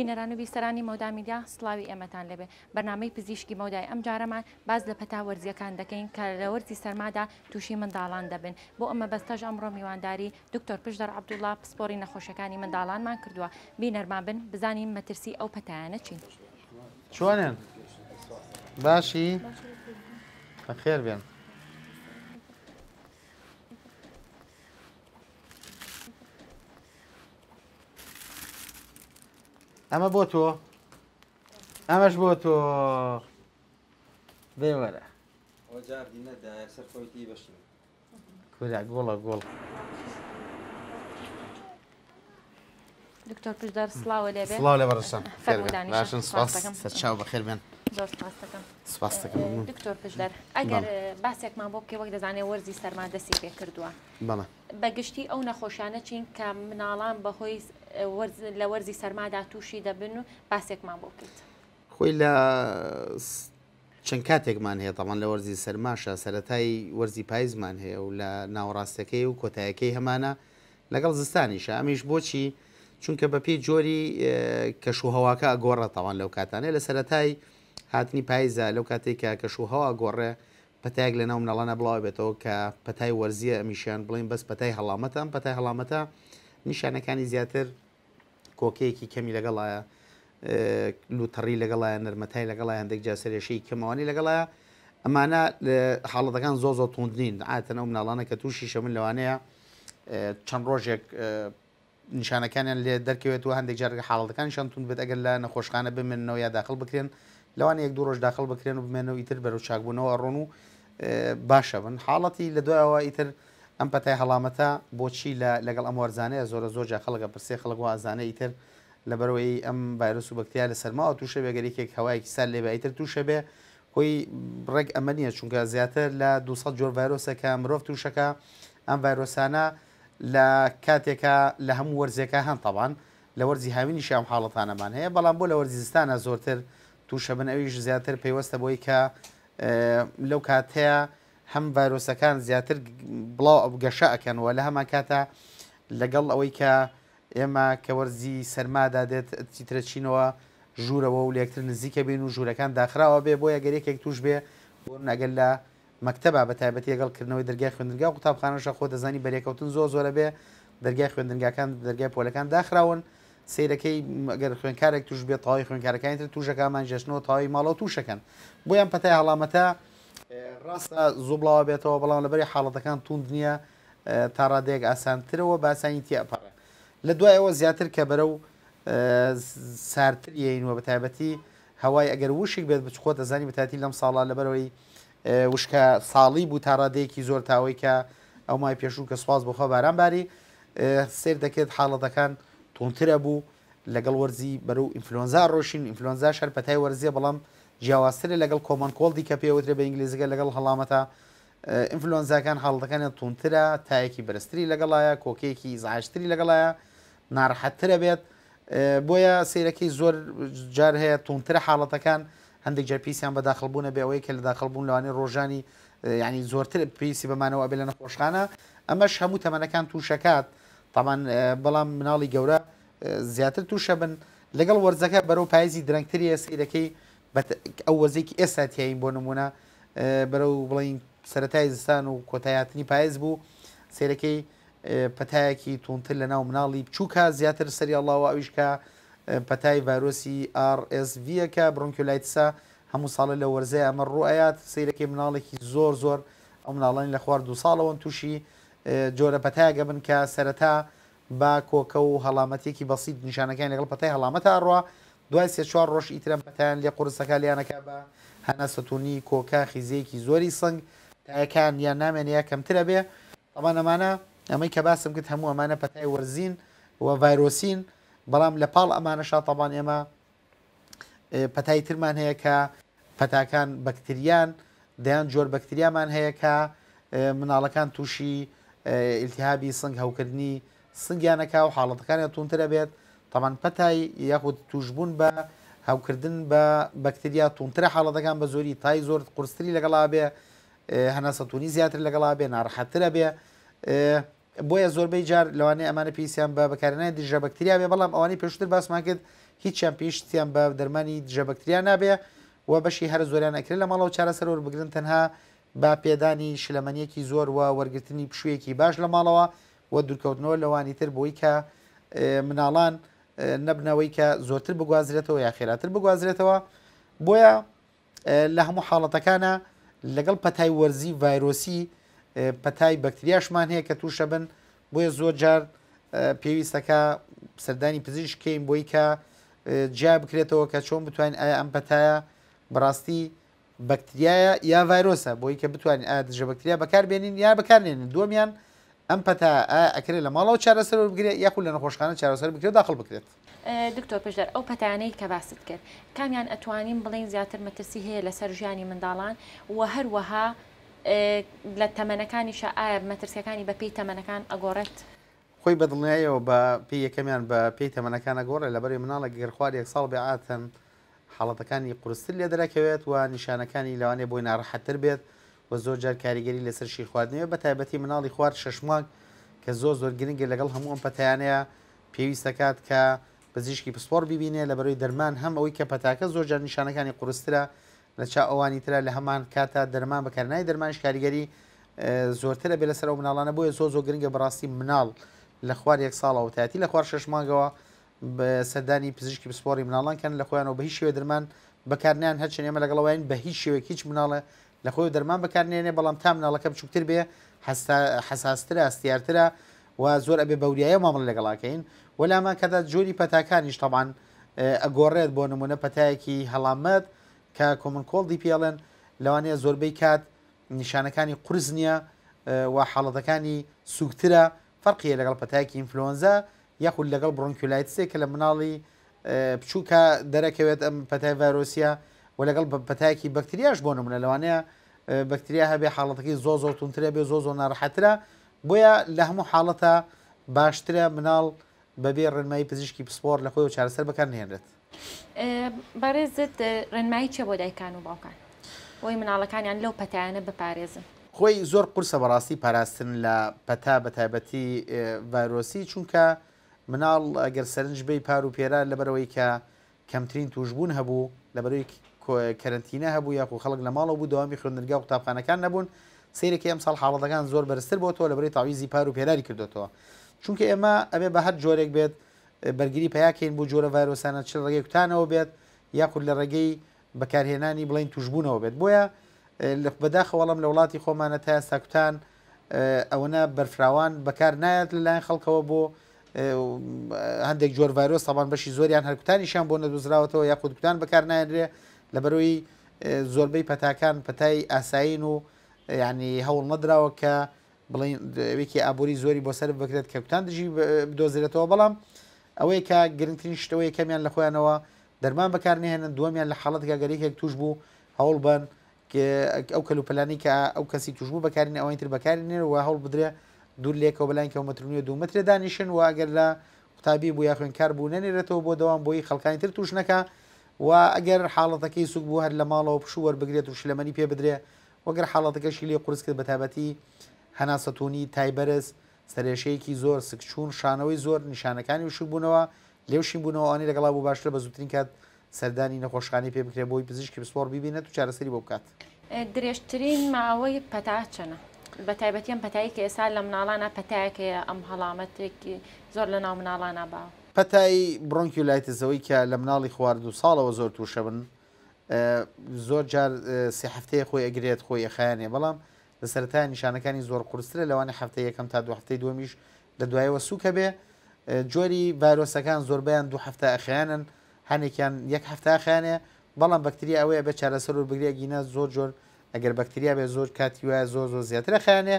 بینەران و بیسەرانی مەودا میدیا سلاوی ئێمەتان لەبێ بەنامەی پزیشکی مەودای ئەم جارەمان باز لە پەتا وەرزیەکان دەکەین کە لە وەرزی سەرمادا تووشی منداڵان دەبن بۆ ئەمە بەستەش ئەمڕۆ میوانداری دکتۆر پشدەر عبدوڵا پسپۆری نەخۆشەکانی منداڵانمان کردووە بینەرمان بن بزانین مەترسی ئەو پەتایانە چین. چۆنن باشی بەخێر بێن ئەمە بۆ تۆ ئەمەش بۆ تۆ بێوەرە ئەوە جاردی نەدایە سەر خۆیتی بەشی کورە گوڵە گوڵ. دکتۆر پشدار سڵاو لێ بێ سڵاو لێ بەڕێزتان خێر بێ فەرموودانی باشن شەخص سپاس دەکەم. سەرچاو بەخێر بێن زۆر سپاس دەکەم سپاس دەکەم ممنون. دکتۆر پشدەر ئەگەر بەڵێ. باسێکمان بۆ بکەی وەک دەزانێ وەرزی سەرما دەستی پێ کردووە بەڵێ بە گشتی ئەو نەخۆشیانە چین کە مناڵان بە هۆی وەرز لە وەرزی سەرمادا تووشی دەبن و باسێکمان بۆ بکەیت. خۆی لە چەند کاتێکمان هەیە؟ تەڵەن لە وەرزی سەرماشە، سەرەتای وەرزی پایزمان هەیە و لە ناوەڕاستەکەی و کۆتایەکەی هەمانە، لەگەڵ زستانیشە. ئەمیش بۆچی؟ چونکە بە پێی جۆری کەش و هەواکە ئەگۆڕێ، تەڵەن لەو کاتانەی لە سەرەتای هاتنی پایزە، لەو کاتەی کە کەش و هەوا ئەگۆڕێ، پەتایەک لەناو مناڵانە بڵاو ئەبێتەوە کە پەتای وەرزییە، ئەمیشیان بڵێین بەس پەتای هەڵامەتە، ئەم پەتای هەڵامەتە نیشانەکانی زیاتر، کۆکەیەکی کەمی لەگەڵایە، لوتەڕی لەگەڵایە، نەرمەتای لەگەڵایە، هەندێک جار سەرێشەی کەم ئەوانەی لەگەڵایە، ئەمانە حاڵەتەکان زۆر زۆر توند نین عادەتەن ئەو مناڵانە کە تووشی شەمن لەوانەیە چەند ڕۆژێک نیشانەکانیان لێ دەرکەوێت و هەندێک جارگە حاڵەتەکان شان تون بێت ئەگەر لە نەخۆشخانە بمێنەوە یا داخل بکرێن لەوان یەک دوو ڕۆژ داخل بکرێن و بمێنەوە ئیتر بەرەو چاکبوونەوە ڕۆن و باشە بن حاڵەتی لە دوایەوە ئیتر ئەم پەتای هەڵامەتە بۆچی لە لەگەڵ ئەم وەرزانەیە زۆرە زۆر جا خەڵک ئەپرسێ خەڵک وا ئەزانێ ئیتر لەبەرئەوەی ئەم ڤایرۆس و بەکتریا لە سەرماوە تووشە بێ گەر یەکێک هەوایەکی سارد لێ بێ ئیتر تووشە بێ هۆی ڕێک ئەمە نییە چونکە زیاتر لە دوو سەد جۆر ڤایرۆسە کە مرۆڤ تووشەکە ئەم ڤایرۆسانە لە کاتێکا لە هەموو وەرزێکا هەن تەبان لە وەرزی هاوینیشی ئەم حاڵەتانەمان هەیە بەڵام بۆ لە وەرزی زستانە زۆرتر تووشە بن ئەویش زیاتر پەیوەستە بۆی کە لەو کاتەیە هەم ڤایرۆسەکان زیاتر بڵاو ئەو گەشە ئەکەن و لە هەمان کاتا لەگەڵ ئەوەی کە ئێمە کە وەرزی سەرمادا دێت تیترەچینەوە ژوورەوە و لەکتر نزیکە بین و ژوورەکان داخراوە بێ بۆیە گەرێکێک توش بێ نەگەل لە مەکتتەبە بە تایبەتی لەگەڵ کردنەوەی دەرگای خوێندنگا قوتابخانەشە خۆ دەزانی بەرێکەوتن زۆر زۆرە بێ دەرگای خوێندنگاکان دەرگای پۆلەکان داخراون سیرەکەی گەر خوێنکارێک توش بێت تەواوی خوێنکارەکانی تر توشەکەمان جەشنەوە تەواوی ماڵەوە توشەکەن بۆیان پەتای هەڵامەتە ڕاستە زوو بڵاوە بێتەوە بەڵام لەبەری حاڵەتەکان توند نییە تا ڕادەیەک ئاسانترەوە باسانی تێپەڕێ لە دوایەوە زیاتر کە بەرە و سارتریین وە بەتایبەتی هەوای ئەگەر وشک بێت بچخۆ دەزانی بەتاتی لەم ساڵە لەبەرەوەی وشکە ساڵی بوو تا ڕادەیەکی زۆر تاوەی کە ئەو مای پێشوو کە سواز بخوا باران باری سێر دەکرێت حاڵەتەکان تونترە بوو لەگەڵ وەرزی بەرەو ئینفلۆنزا ئەڕۆیشین، ئینفلۆنزاش هەر پەتای وەرزیە بەڵام جیاوازترە لەگەڵ کۆمەن کۆڵدی کە پێی ئەوترێ بە ئینگلیزیەکە لەگەڵ هەڵامەتە ئینفلۆنزاکان حاڵەتەکانیان توندترە، تایەکی بەرزتری لەگەڵایە، کۆکەیەکی ئیزعاجتری لەگەڵایە، ناڕەحەتتر ئەبێت، بۆیە سەیرەکەی زۆر جار هەیە توندترە حاڵەتەکان، هەندێک جار پێویستیان بە داخڵ بوونە بێ ئەوەی کە لە داخڵ بوون لەوانەیە ڕۆژانی یانی زۆرتر پێویستی بە مانەوە ئەبێ لە نەخۆشخانە، ئەمەش هەموو تەمەنەکان تووشەکات، تابان بەڵام مناڵی گەورە زیاتر تووشەبن لەگەڵ وەرزەکە بەرەو پایزی درەنگتریە سیرەکەی ئەو وەزێکی ئێستا تیایین بۆ نمونە بەرەو بڵین سەتای زستان و کۆتایاتنی پایز بوو سیرەکەی پەتایەکی تونتر لە ناو مناڵی بچووکە زیاتر سەری ئەڵاوە ئەویشکە پەتای ڤایرۆسی RSVەکە بڕۆنکیولایتسە هەموو ساڵە لە وەرزەیە ئەمە ڕوئات سیرەکەی مناڵێکی زۆر زۆر ئەو مناڵانی لە خوار دو ساڵەوەن تووشی جۆرە پەتایەگە بن کە سەرەتا بە کۆکە و هەڵامەتیەکی بەسیت نیشانەکانی لەگەڵ پەتای هەڵامەتا ئەڕوا دوای سێ چوار ڕۆژ ئیتر ئەم پەتایان لێ قورس ئەکا لێیان ئەکا بە هەنە ستونی کۆکە خیزیەکی زۆری سنگ تایەکان یان نامێنێ یا کەمتر ئەبێ تەبان ئەمانە ئەمەی کە باسم کرد هەموو ئەمانە پەتای وەرزین و ڤایرۆسین بەڵام لە پاڵ ئەمانەشا تەبان ئێمە پەتای ترمان هەیە کە پەتاکان بەکتریان دەیان جۆر بەکتریامان هەیە کە مناڵەکان تووشی ئیلتیهابی سنگ هەوکردنی سنگیانەکە و حاڵەتەکانیان تونترە بێت تەمان پەتای یاخود توشببوون بە هەوکردن بە بەکتریا تونترە حاڵەتەکان بە زۆری تای زۆر قرستری لەگەڵا بێ هەناسەتونی زیاتر لەگەڵا بێ ناڕحەترە بێ بۆیە زۆربەی جار لەوانەیە ئەمانە پێویستیان بە بەکارهێنانی دژە بەکتریا بێ بەڵام ئەوانەی پێشووتر باسمان کرد هیچیان پێویستیان بە دەرمانی دژە بەکتریا نابێ و بەشی هەرە زۆریان ئەکرێت لە ماڵەوە چارەسەر وەربگرن تەنها با پێدانی شلەمەنیەکی زۆر و وەرگرتنی پشوویەکی باش لە ماڵەوە و دوورکەوتنەوە لەوانی تر بۆی کە مناڵان نەبنەوەی کە زۆرتر بگوازرێتەوە یا خێراتر بگوازرێتەوە بۆیە لە هەموو حاڵەتەکانا لەگەڵ پەتای وەرزی ڤایرۆسی پەتای بەکتریاشمان هەیە کە تووشە بن بۆیە زۆر جار پێویستەکە سەردانی پزیشکەین بۆی کە جیا بکرێتەوە کە چۆن بتوانین ئایا ئەم پەتایە بەڕاستی بەکتریایە یا ڤایرۆسە بۆی کە بتوانین ئایا دژە بەکتریا بەکاربێنین یا بەکارێنین دومیان ئەم پەتا ئەکرێت لە ماڵەوە چارەسەر بگرێت یاخود لە نەخۆشخانە چارەسەر بکرێت داخل بکرێت دکتۆر پشدەر ئەو پەتایانەی کە باست کرد کامیان ئەتوانین بڵین زیاتر مەترسی هەیە لەسەر ژیانی منداڵان و هەروەها لە تەمەنەکانیشە ئایا مەترسیەکانی بە پێی تەمەنەکان ئەگۆڕێت خۆی بەدڵنیایەوە بە پێی یەکەمیان بە پێی تەمەنەکانە گۆڕێ لەبەری مناڵێک گەرخوار یەک ساڵ بێعاتەن حاڵەتەکانی قرستر لێ دەرەکەوێت و نیشانەکانی لەوانێ بۆی ناڕەحەتتر بێت و زۆر جار کاریگەری لەسەر شیر خواردنەوە بە تایبەتی مناڵی خوارد شەشمانگ کە زۆر زۆر گرنگە لەگەڵ هەموو ئەم پەتیانەیە پێویست دەکات کە پزیشکی پسپۆڕ بیبینێت لە بەرەوەی دەرمان هەم ئەوەی کە پەتاکە زۆرجار نیشانەکانی قورسترە لە چاو ئەوانی ترە لە هەمان کاتا دەرمان بەکارنای دەرمانش کاریگەری زۆرترە بێ لەسەر ئەو مناڵانە بۆیە زۆ زۆ گرنگە بەڕاستی مناڵ لە خوار یەک ساڵ ئەوتاتی لە خوار شش مانگەوە سەردانی پزیشکی پسپۆری مناڵان کەن لە خۆیانەوە بە هیچ شێوێ درمان بەکارنیان هەرچەند ئێمە لەگەڵەوەین بە هیچ شێوێک هیچ مناڵە لە خۆی و دەرمان بەکار نێنێ بەڵام تا مناڵەکە بچوکتر بێ حەسا حەساسترە هەستیارترە و زۆر ئەبێ بەوریایە مامڵ لەگەڵاکەین وە لامان کەدا جۆری پەتاکانیش تەبان ئەگۆڕێت بۆ نمونە پەتایەکی هەڵامەت کە کۆمن کۆڵ دی پێڵێن لەوانەیە زۆربەی کات نیشانەکانی قرس نییە و حاڵەتەکانی سوکترە فەرقیە لەگەڵ پەتایەکی ئینفلۆنزا یاخود لەگەڵ بڕۆنکیولایتسێک کە لە مناڵی بچووکە دەرەکەوێت ئەم پەتای ڤایرۆسیە و لەگەڵ پەتایەکی بەکتریاش بۆ نمونە لەوانەیە بەکتریا هەبێ حاڵەتەکەی زۆ زۆر تونترە بێ زۆ زۆر ناڕحەترە بۆیە لە هەموو حاڵەتە باشترە مناڵ بەبێ ڕێنمایی پزیشکی پسپۆر لە خۆی و چارەسەر بەکار نێنرێت بەڕێزت ڕێنمایی چێ بۆ دایکان و باوکان بۆی مناڵەکانیان لەو پەتیانە بپارێزن خۆی زۆر قورسە بەڕاستی پاراستن لە پەتا بە تایبەتی ڤایرۆسی چونکە مناڵ گەر سەرنج بەی پار و پێرار لەبەرئەوەی کە کەمترین توشبوون هەبوو لەبەرەوەی کەرەنتینە هەبوو یاخو خەڵک لە ماڵەوە بوو دەوامی خوێندنگا و قوتابخانەکان نەبوون سەیرە کە ئەمساڵ حاڵەتەکان زۆر بەرزتر بۆتەوە لەبەرەوەی تەعویزی پار و پێراری کردۆتەوە چونکە ئێمە ئەبێ بە هەر جۆرێک بێت بەرگری پیاکەین بۆ جۆرە ڤایرۆسانە چ ڕێگەی کوتانەوە بێت یاخود لە ڕێگەی بەکارهێنانی بڵین توشبوونەوە بێت بۆیە لە بەداخەوەڵم لە وڵاتی خۆمانە تا ساکوتان ئەوەنە بەرفراوان بەکار نایەت لەلایەن خەڵکەوە بۆ هەندێک جۆر ڤایرۆس تاوان بەشی زۆریان هەرکوتانیشان بۆ نەدوزراوەتەوە یا خودکوتان بەکار نایەنرێ لەبەرەوەی زۆربەی پەتاکان پەتای ئاسایین و ینی هەوڵ نەدراوە کە بڵین وێکی ئابووری زۆری بۆ سەر بکرێت کە کوتان دژی بدۆزرێتەوە بەڵام ئەوەی کە گرنگترین شتەوەی کەمیان لە خۆیانەوە دەرمان بەکارنێهێنن دووەمیان لە حاڵەتگە گەریکێک توش بوو هەوڵ بن کە ئەو کەلوپەلانی کە ئەو کەسی توشبوو بەکارین ئەوانی تر بەکاری نێر و هەڵ بدرێ دوور لێکەوە بەلاین کەەوە مەترونیە دوو مترێ دانیشن و ئەگەر لە قوتابی بوو یا خوێنکار بوو نەنێرێتەوە بۆ دەوام بۆی خەڵکانی تر توش نەکە و ئەگەر حاڵەتەکەی سوک بوو هەر لە ماڵەوە پشوو وەربگرێت و شلەمەنی پێ بدرێ وەگەر حاڵەتەکەشی لێ قرس کرد بە تابەتی هەناسەتونی تایبەرز سەرێشەیەکی زۆر سکچوون شانەوەی زۆر نیشانەکانی وشک بوونەوە لێوشین بوونەوە ئەوانی لەگەڵا بوو باشترە بە زووترین کات سەردانی نەخۆشخانەی پێ بکرێت بۆی پزیشکی پسپۆڕ بیبینێت و چارەسەری بۆ بکات. درێژترین ماوەی پەتا چەنە؟ بە تایبەتی ئەم پەتایی کە ئێستا لە مناڵانا پەتایەک هەیە ئەم هەڵامەتێکی زۆر لە ناو مناڵانا باوە. پەتای برۆنکیولایتس ئەوەی کە لە مناڵی خوار دوو ساڵەوە زۆر تووشە بن زۆر جار سێ هەفتەیە خۆی ئەگرێت خۆی ئەخایەنێ بەڵام لە سەرەتای نیشانەکانی زۆر قورسترە لەوانی هەفتەی یەکەم تا دوو هەفتەی دووەمیش لە دوایەوە سووکە بێ جۆری ڤایرۆسەکان زۆربەیان دوو هەفتە ئەخایەنن هەنێکیان یەک هەفتە ئاخایانە بەڵام بەکتریا ئەوەیە بێت چارەسەر و بگرێ گینا زۆر جۆر ئەگەر بەکتریا بێت زۆر کاتی وایە زۆر زۆر زیاتر ئەخایانێ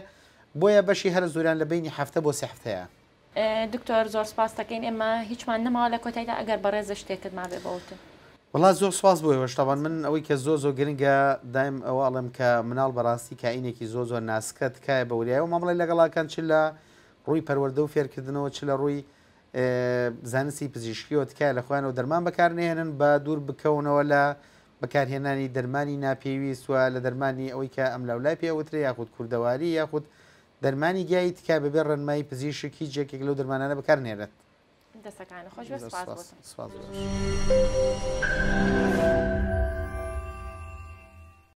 بۆیە بەشی هەرە زۆریان لە بینی هەفتە بۆ سێ هەفتەیە. دکتۆر زۆر سپاستەکەین ئێمە هیچمان نەماوە لە کۆتایدا ئەگەر بەڕێزە شتێکت مابێ بۆ وتن. وەڵا زۆر سپاس بۆ ئێوەش تەبعەن من ئەوەی کە زۆر زۆر گرنگە دایم ئەوە ئەڵێم کە مناڵ بەڕاستی کائینێکی زۆر زۆر ناسکە تکایە بە وریایەوە مامەڵەی لەگەڵ ئەکەن چ لە ڕووی پەروەردە و فێرکردنەوە چ لە ڕووی زانستی پزیشکیەوە تکایە لە خۆیانەوە دەرمان بەکارنێنن بە دوور بکەونەوە لە بەکارهێنانی دەرمانی ناپێویست وە لە دەرمانی ئەوەی کە ئەم لاولای پێوترێ یاخود کوردەواری یاخود دەرمانی گیایی تکا بەبێ ڕێنمایی پزیشک هیچ یەکێک لەو دەرمانانە بەکارنێرێت دەستەکان خۆش سپاس.